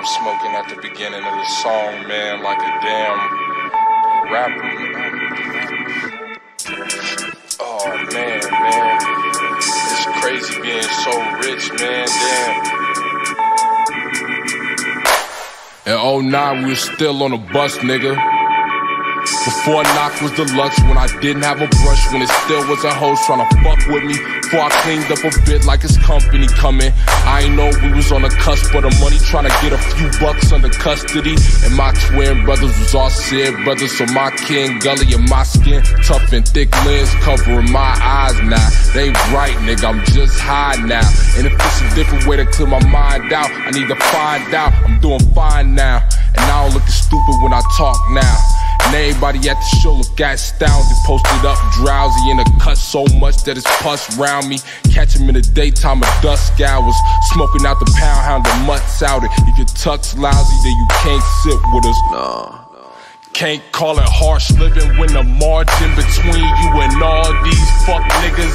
I'm smoking at the beginning of the song, man, like a damn rapper. Oh man, man. It's crazy being so rich, man, damn. In 09, we was still on the bus, nigga. Before knock was deluxe, when I didn't have a brush, when it still was a host trying to fuck with me. Before I cleaned up a bit like it's company coming. I ain't know we was on the cusp of the money, trying to get a few bucks under custody. And my twin brothers was all said brothers, so my king gully and my skin tough and thick lens covering my eyes now. They bright, nigga, I'm just high now. And if it's a different way to clear my mind out, I need to find out. I'm doing fine now, and I don't look stupid when I talk now. And everybody at the show look astounded. Posted up drowsy in a cut so much that it's pus round me. Catch him in the daytime of dusk hours. Smoking out the pound hound, the mutts out it. If your tuck's lousy, then you can't sit with us. Nah. Can't call it harsh living when the margin between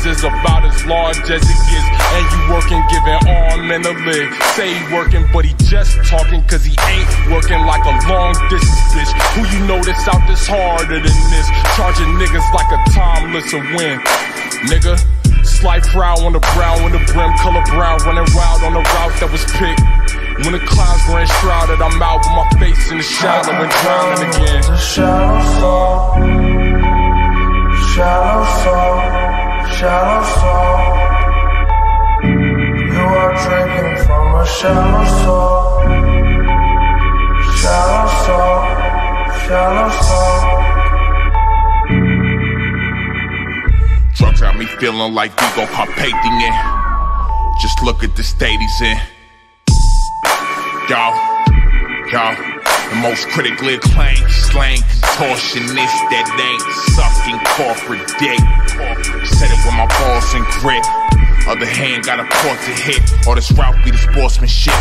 is about as large as it gets. And you working, giving arm and a leg. Say he working, but he just talking cause he ain't working like a long distance bitch. Who you know that's out this harder than this? Charging niggas like a timeless a win. Nigga, slight frown on the brown, when the brim color brown, running wild on the route that was picked. When the clouds were enshrouded, I'm out with my face in the shallow and drowning again. The shallow fall, shallow fall, shallow fall. You are drinking from a shallow soul, shallow soul, shallow soul. Drugs got me feeling like Vigo Carpathian. Just look at the state he's in. Y'all, y'all, the most critically acclaimed slang contortionist that ain't sucking corporate dick. Said it with my balls and grip. Other hand got a port to hit, or this route be the sportsmanship.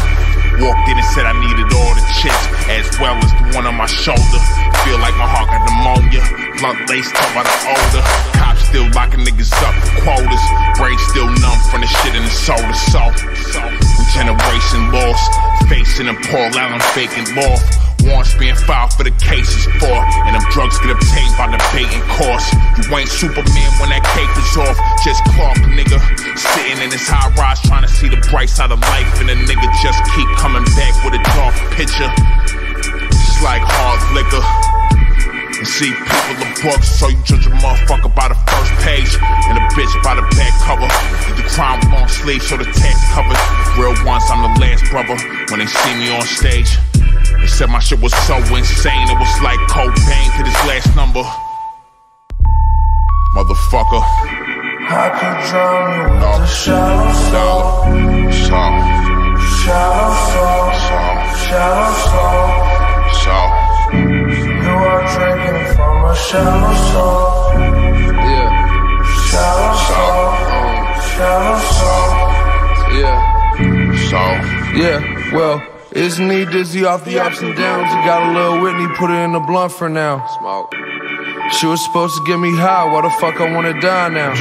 Walked in and said I needed all the chips, as well as the one on my shoulder. Feel like my heart got pneumonia, blunt laced up by the odor. Cops still locking niggas up for quotas, brain still numb from the shit in the soda. So, generation lost, facing and Paul Allen faking law. Warrants being filed for the cases for, and them drugs get obtained by the bait and course. You ain't Superman when that cape is off, just Clark, nigga. Sitting in this high rise trying to see the bright side of life, and a nigga just keep coming back with a dark picture. Just like hard liquor. And see people the books, so you judge a motherfucker by the first page, and a bitch by the back cover. The crime long sleeve, so the text covers. Real ones, I'm the last brother. When they see me on stage, said my shit was so insane, it was like cocaine to this last number. Motherfucker. I could drown you with No. the shallow soul, So, shallow soul, so, shallow soul. so. You are drinking from a shallow soul, Yeah, shallow soul, um. shallow soul. yeah, So, yeah. Well, it's me dizzy off the ups and downs. You got a little Whitney, put it in the blunt for now. Smoke. She was supposed to get me high. Why the fuck I wanna die now?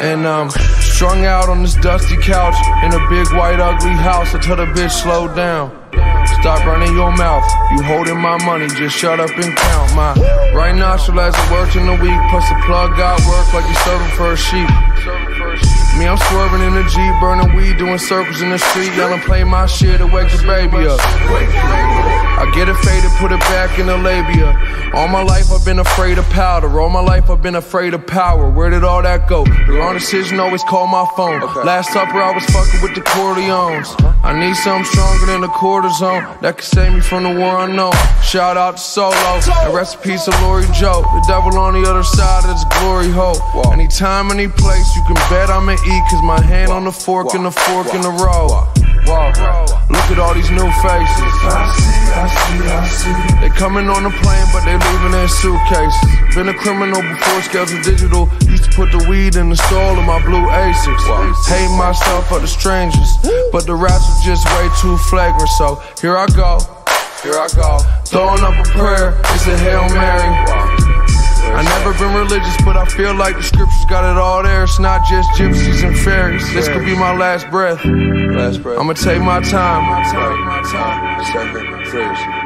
And um, strung out on this dusty couch in a big white ugly house. I tell the bitch slow down. Stop running your mouth. You holding my money, just shut up and count my right nostril as it worked in the week. Plus the plug got work like you serving for a sheep. Me, I'm swerving in the Jeep, burning weed, doing circles in the street, yelling, play my shit to wake the baby up. I get it faded, put it back in the labia. All my life I've been afraid of powder. All my life I've been afraid of power. Where did all that go? The wrong decision always call my phone. Last supper I was fucking with the Corleones. I need something stronger than the cortisone that can save me from the war unknown. Shout out to Solo and rest in peace to Lori Joe. The devil on the other side of this glory hole. Anytime, any place, you can bet I'ma eat. Cause my hand on the fork and the fork in the roll. Look at all these new faces. I see, I see, I see. They coming on the plane, but they leaving in suitcases. Been a criminal before scales were digital. Used to put the weed in the soul of my blue Asics. Hate myself for the strangers, but the raps were just way too flagrant. So here I go, here I go. Throwing up a prayer, it's a Hail Mary. I never been religious, but I feel like the scriptures got it all there. It's not just gypsies and fairies. This could be my last breath. I'ma take my time.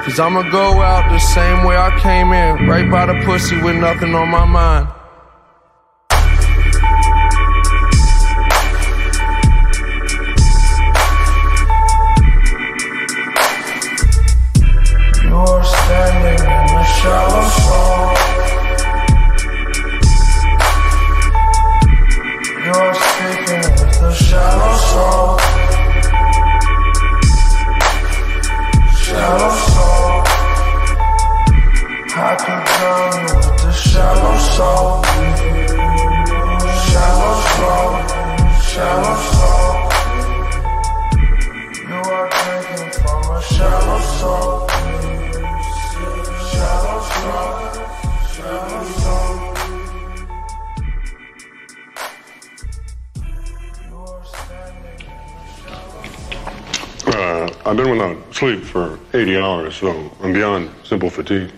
Cause I'ma go out the same way I came in, right by the pussy with nothing on my mind. shallow soul. Shallow soul. I can drown you. I've been without sleep for 80 hours, so I'm beyond simple fatigue.